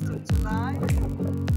still tonight.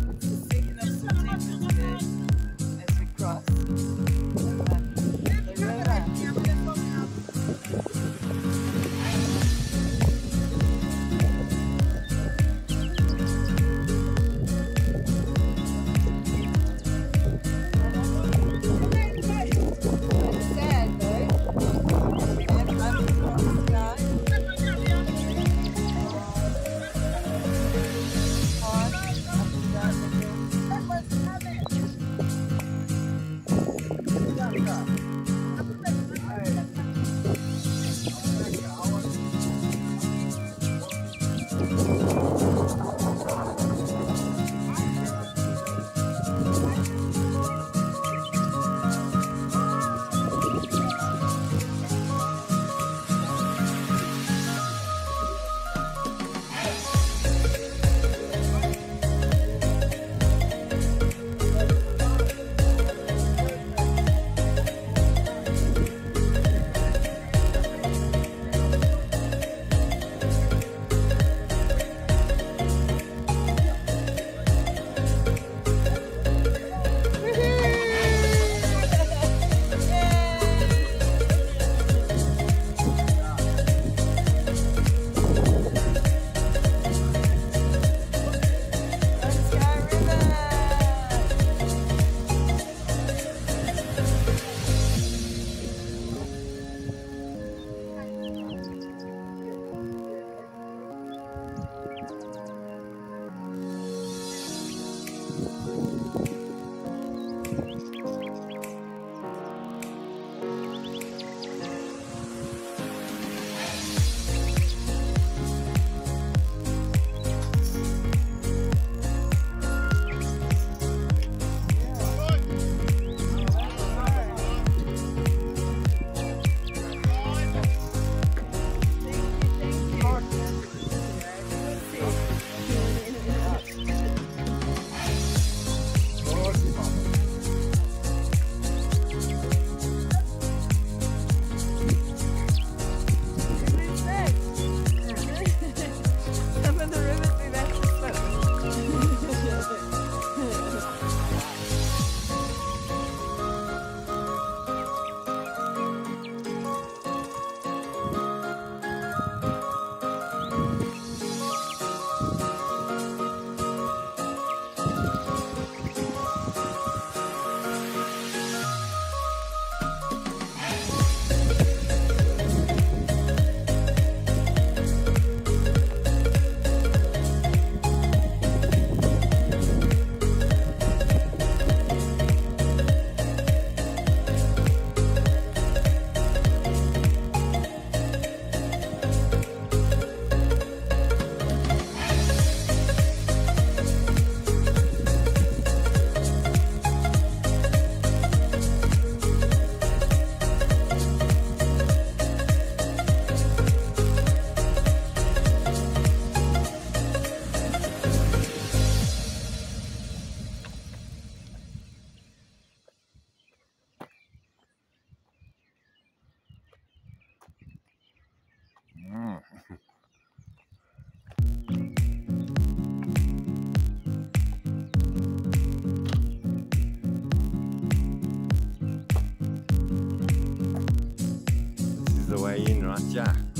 já.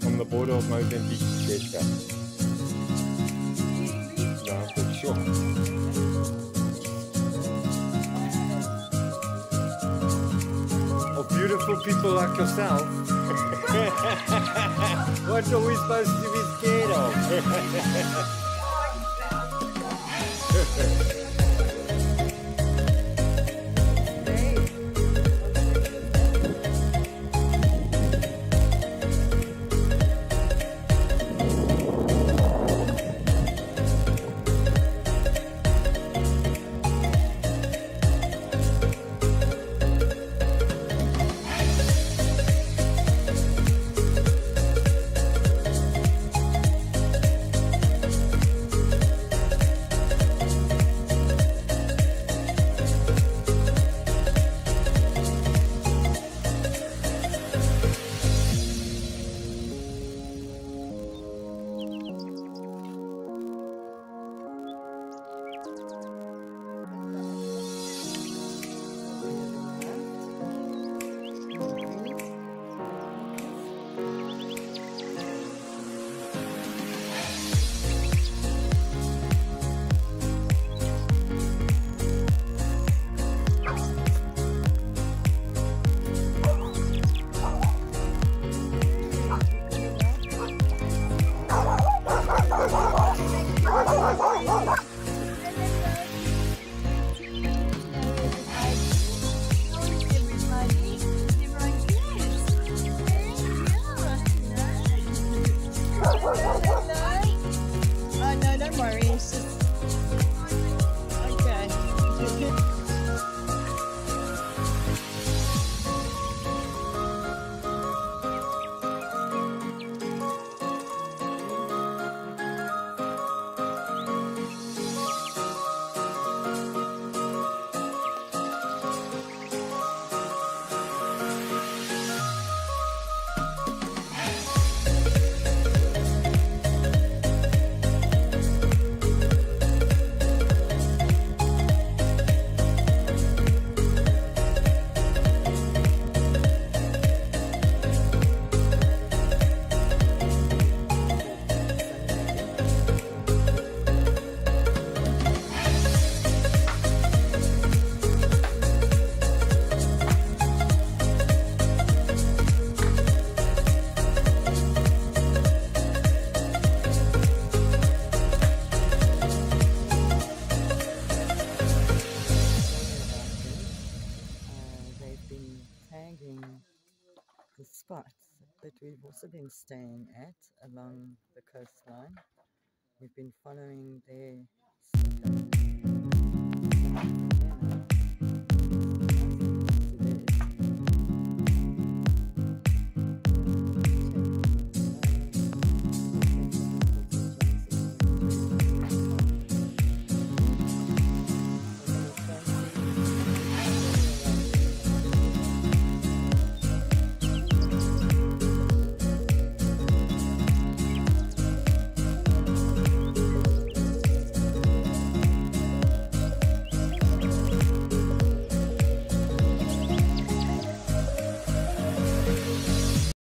From the border of Mozambique to Delta. Yeah, for sure. Of beautiful people like yourself. what are we supposed to be scared of? we've also been staying at along the coastline. We've been following their